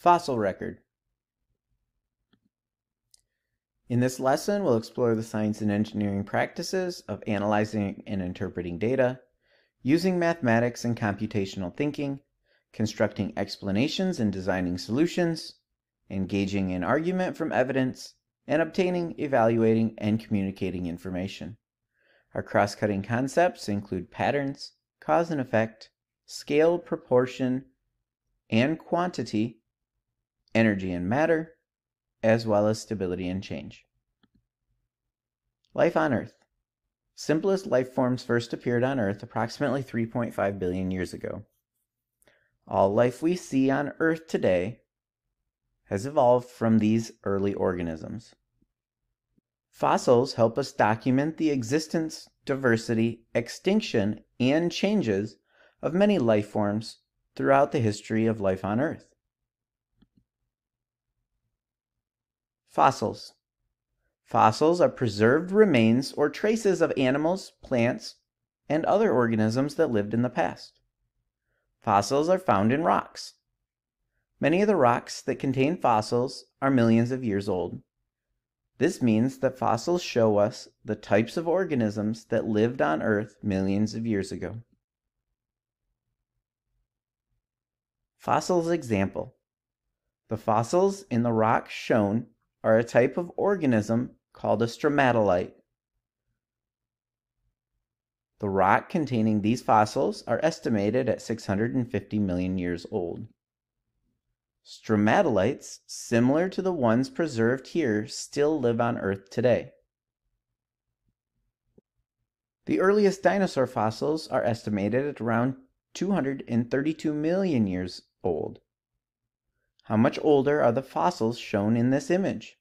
Fossil record. In this lesson, we'll explore the science and engineering practices of analyzing and interpreting data, using mathematics and computational thinking, constructing explanations and designing solutions, engaging in argument from evidence, and obtaining, evaluating, and communicating information. Our cross-cutting concepts include patterns, cause and effect, scale, proportion, and quantity, energy and matter, as well as stability and change. Life on Earth. Simplest life forms first appeared on Earth approximately 3.5 billion years ago. All life we see on Earth today has evolved from these early organisms. Fossils help us document the existence, diversity, extinction, and changes of many life forms throughout the history of life on Earth. Fossils. Fossils are preserved remains or traces of animals, plants, and other organisms that lived in the past. Fossils are found in rocks. Many of the rocks that contain fossils are millions of years old. This means that fossils show us the types of organisms that lived on Earth millions of years ago. Fossils example. The fossils in the rock shown are a type of organism called a stromatolite. The rock containing these fossils are estimated at 650 million years old. Stromatolites, similar to the ones preserved here, still live on Earth today. The earliest dinosaur fossils are estimated at around 232 million years old. How much older are the fossils shown in this image?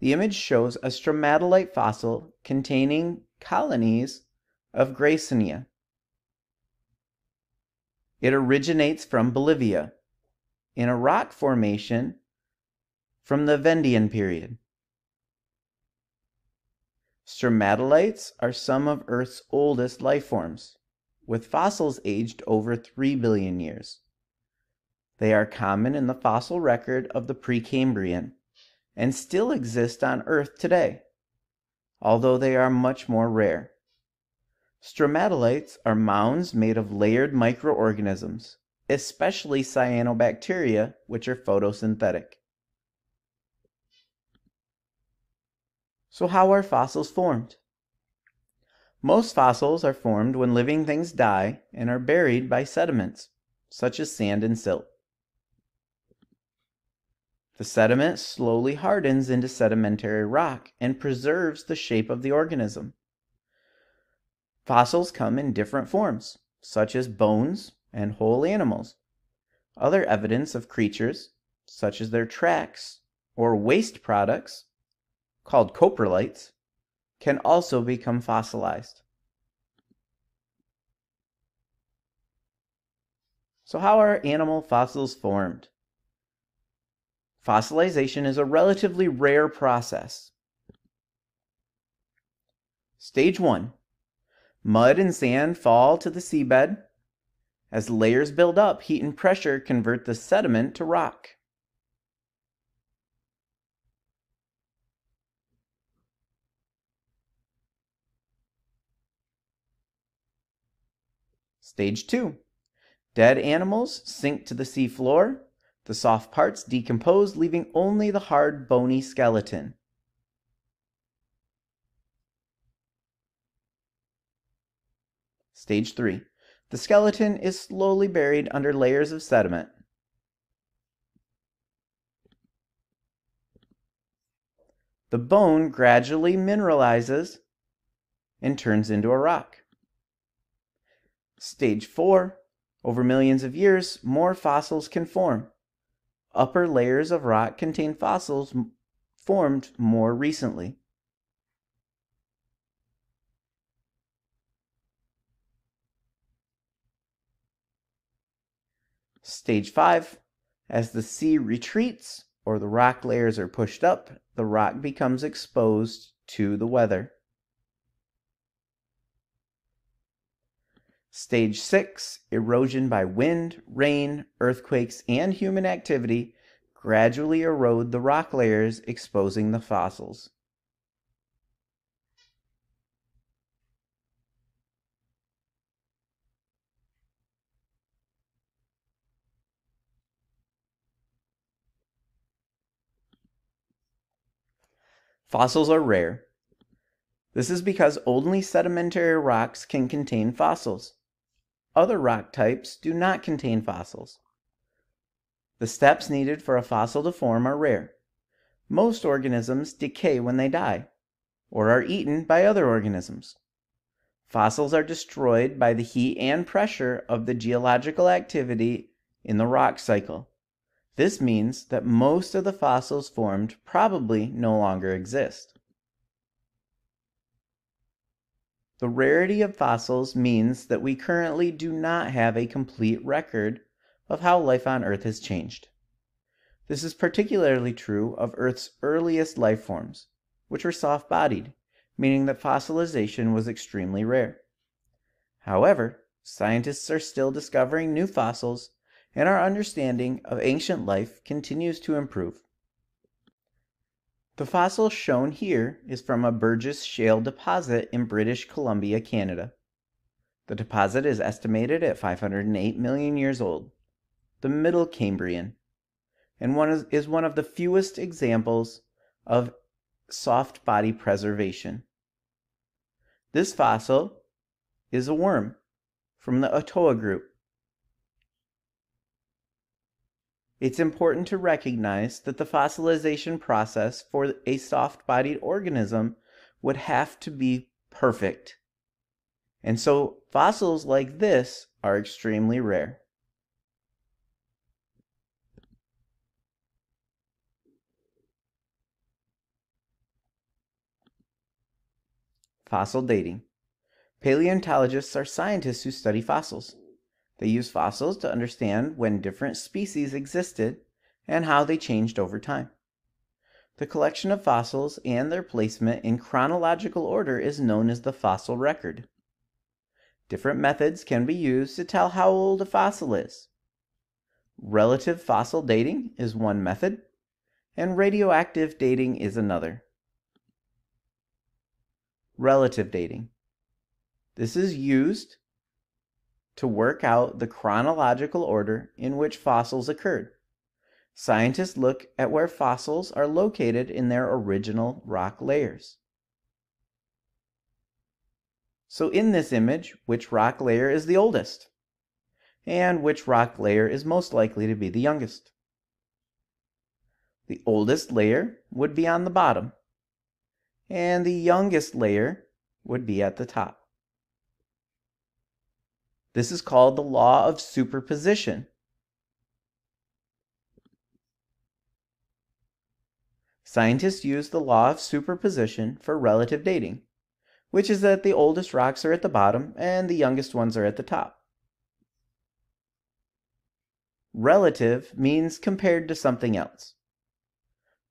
The image shows a stromatolite fossil containing colonies of Graysonia. It originates from Bolivia in a rock formation from the Vendian period. Stromatolites are some of Earth's oldest life forms, with fossils aged over 3 billion years. They are common in the fossil record of the Precambrian and still exist on Earth today, although they are much more rare. Stromatolites are mounds made of layered microorganisms, especially cyanobacteria, which are photosynthetic. So, how are fossils formed? Most fossils are formed when living things die and are buried by sediments, such as sand and silt. The sediment slowly hardens into sedimentary rock and preserves the shape of the organism. Fossils come in different forms, such as bones and whole animals. Other evidence of creatures, such as their tracks or waste products, called coprolites, can also become fossilized. So, how are animal fossils formed? Fossilization is a relatively rare process. Stage 1 Mud and sand fall to the seabed. As layers build up, heat and pressure convert the sediment to rock. Stage 2 Dead animals sink to the sea floor the soft parts decompose, leaving only the hard, bony skeleton. Stage 3. The skeleton is slowly buried under layers of sediment. The bone gradually mineralizes and turns into a rock. Stage 4. Over millions of years, more fossils can form. Upper layers of rock contain fossils formed more recently. Stage 5 As the sea retreats or the rock layers are pushed up, the rock becomes exposed to the weather. Stage 6 Erosion by wind, rain, earthquakes, and human activity gradually erode the rock layers, exposing the fossils. Fossils are rare. This is because only sedimentary rocks can contain fossils. Other rock types do not contain fossils. The steps needed for a fossil to form are rare. Most organisms decay when they die, or are eaten by other organisms. Fossils are destroyed by the heat and pressure of the geological activity in the rock cycle. This means that most of the fossils formed probably no longer exist. The rarity of fossils means that we currently do not have a complete record of how life on Earth has changed. This is particularly true of Earth's earliest life forms, which were soft bodied, meaning that fossilization was extremely rare. However, scientists are still discovering new fossils and our understanding of ancient life continues to improve. The fossil shown here is from a Burgess Shale deposit in British Columbia, Canada. The deposit is estimated at 508 million years old, the Middle Cambrian, and one is, is one of the fewest examples of soft body preservation. This fossil is a worm from the Ottoia group It's important to recognize that the fossilization process for a soft bodied organism would have to be perfect. And so fossils like this are extremely rare. Fossil dating. Paleontologists are scientists who study fossils. They use fossils to understand when different species existed and how they changed over time. The collection of fossils and their placement in chronological order is known as the fossil record. Different methods can be used to tell how old a fossil is. Relative fossil dating is one method, and radioactive dating is another. Relative dating. This is used to work out the chronological order in which fossils occurred. Scientists look at where fossils are located in their original rock layers. So in this image, which rock layer is the oldest? And which rock layer is most likely to be the youngest? The oldest layer would be on the bottom, and the youngest layer would be at the top. This is called the law of superposition. Scientists use the law of superposition for relative dating, which is that the oldest rocks are at the bottom and the youngest ones are at the top. Relative means compared to something else.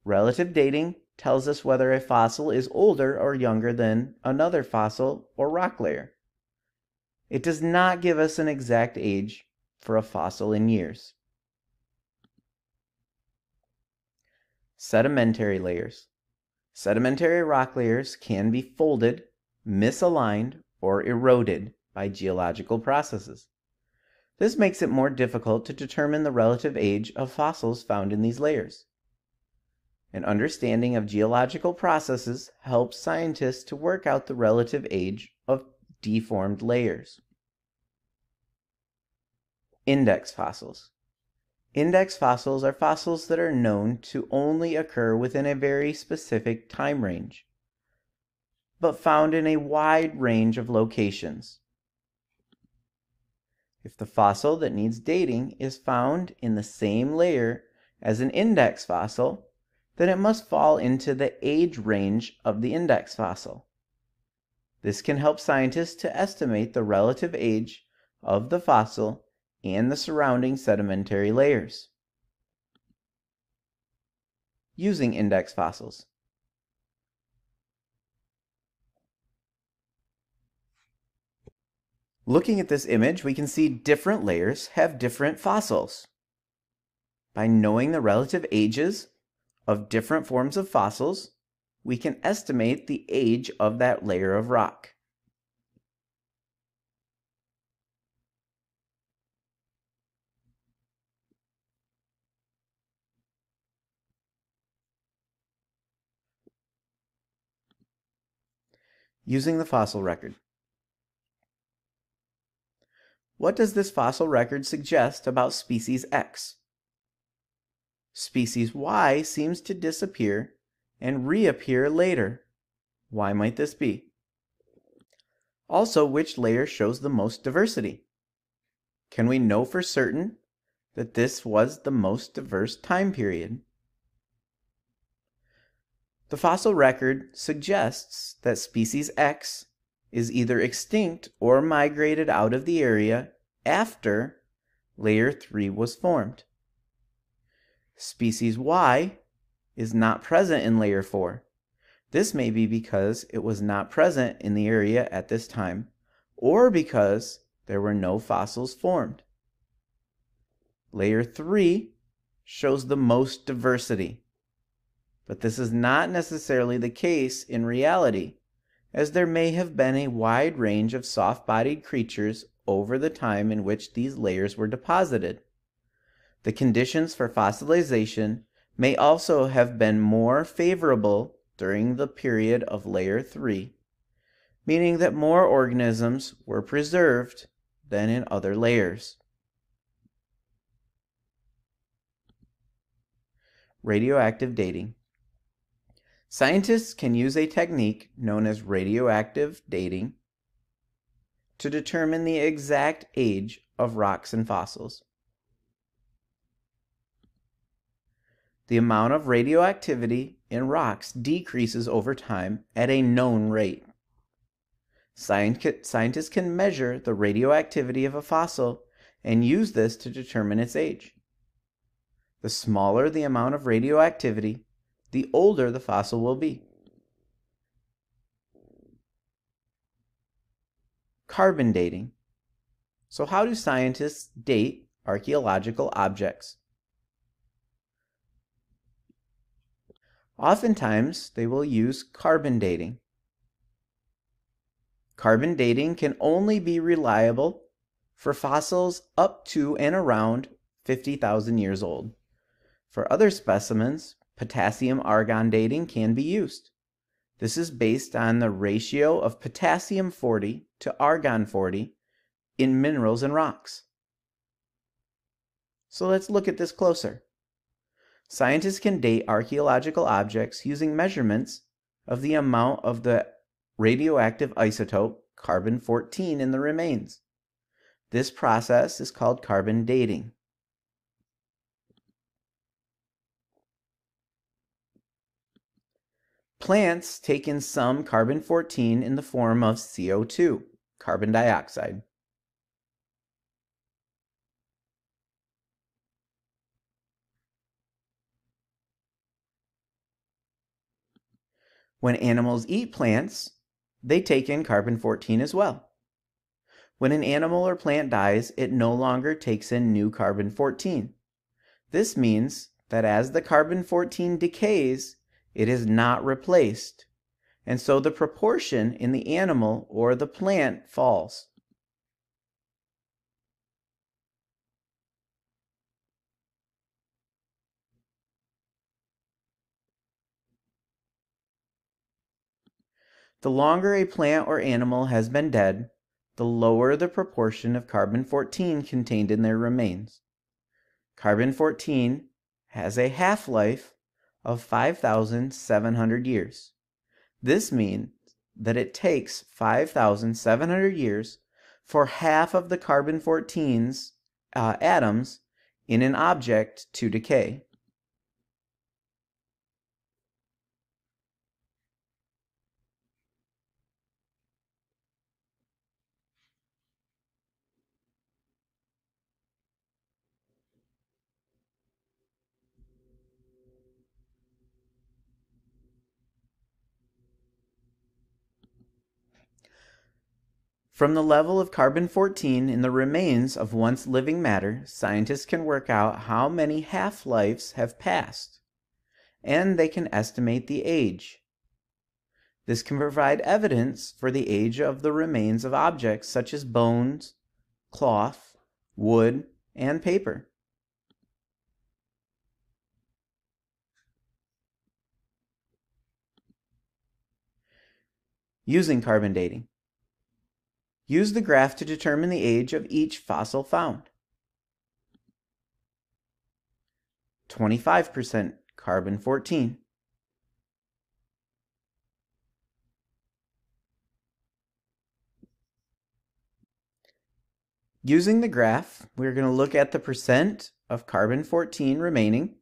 Relative dating tells us whether a fossil is older or younger than another fossil or rock layer. It does not give us an exact age for a fossil in years. Sedimentary layers. Sedimentary rock layers can be folded, misaligned, or eroded by geological processes. This makes it more difficult to determine the relative age of fossils found in these layers. An understanding of geological processes helps scientists to work out the relative age of deformed layers. Index fossils. Index fossils are fossils that are known to only occur within a very specific time range, but found in a wide range of locations. If the fossil that needs dating is found in the same layer as an index fossil, then it must fall into the age range of the index fossil. This can help scientists to estimate the relative age of the fossil and the surrounding sedimentary layers. Using index fossils. Looking at this image, we can see different layers have different fossils. By knowing the relative ages of different forms of fossils, we can estimate the age of that layer of rock. Using the fossil record. What does this fossil record suggest about species X? Species Y seems to disappear and reappear later. Why might this be? Also, which layer shows the most diversity? Can we know for certain that this was the most diverse time period? The fossil record suggests that species X is either extinct or migrated out of the area after layer 3 was formed. Species Y is not present in layer 4. This may be because it was not present in the area at this time, or because there were no fossils formed. Layer 3 shows the most diversity, but this is not necessarily the case in reality as there may have been a wide range of soft-bodied creatures over the time in which these layers were deposited. The conditions for fossilization may also have been more favorable during the period of layer 3, meaning that more organisms were preserved than in other layers. Radioactive dating. Scientists can use a technique known as radioactive dating to determine the exact age of rocks and fossils. The amount of radioactivity in rocks decreases over time at a known rate. Scientists can measure the radioactivity of a fossil and use this to determine its age. The smaller the amount of radioactivity, the older the fossil will be. Carbon dating. So, how do scientists date archaeological objects? Oftentimes, they will use carbon dating. Carbon dating can only be reliable for fossils up to and around 50,000 years old. For other specimens, potassium argon dating can be used. This is based on the ratio of potassium 40 to argon 40 in minerals and rocks. So let's look at this closer. Scientists can date archaeological objects using measurements of the amount of the radioactive isotope carbon 14 in the remains. This process is called carbon dating. Plants take in some carbon 14 in the form of CO2, carbon dioxide. When animals eat plants, they take in carbon 14 as well. When an animal or plant dies, it no longer takes in new carbon 14. This means that as the carbon 14 decays, it is not replaced, and so the proportion in the animal or the plant falls. The longer a plant or animal has been dead, the lower the proportion of carbon 14 contained in their remains. Carbon 14 has a half life of 5,700 years. This means that it takes 5,700 years for half of the carbon 14's uh, atoms in an object to decay. From the level of carbon 14 in the remains of once living matter, scientists can work out how many half lives have passed, and they can estimate the age. This can provide evidence for the age of the remains of objects such as bones, cloth, wood, and paper. Using carbon dating. Use the graph to determine the age of each fossil found. 25% carbon 14. Using the graph, we're going to look at the percent of carbon 14 remaining. It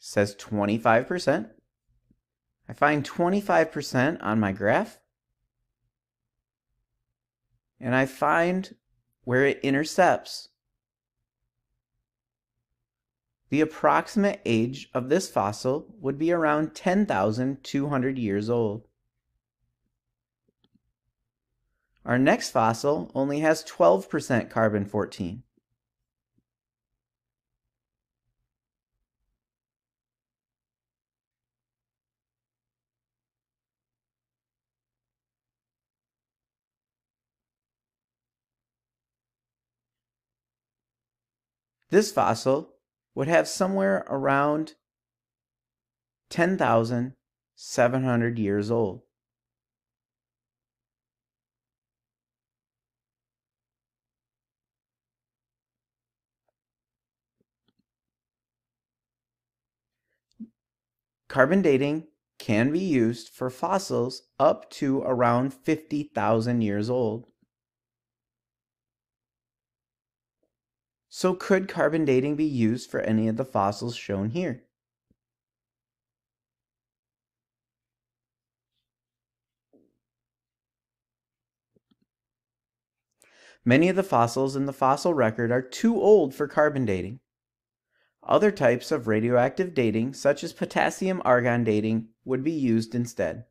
says 25%. I find 25% on my graph. And I find where it intercepts. The approximate age of this fossil would be around 10,200 years old. Our next fossil only has 12% carbon 14. This fossil would have somewhere around 10,700 years old. Carbon dating can be used for fossils up to around 50,000 years old. So could carbon dating be used for any of the fossils shown here? Many of the fossils in the fossil record are too old for carbon dating. Other types of radioactive dating, such as potassium argon dating, would be used instead.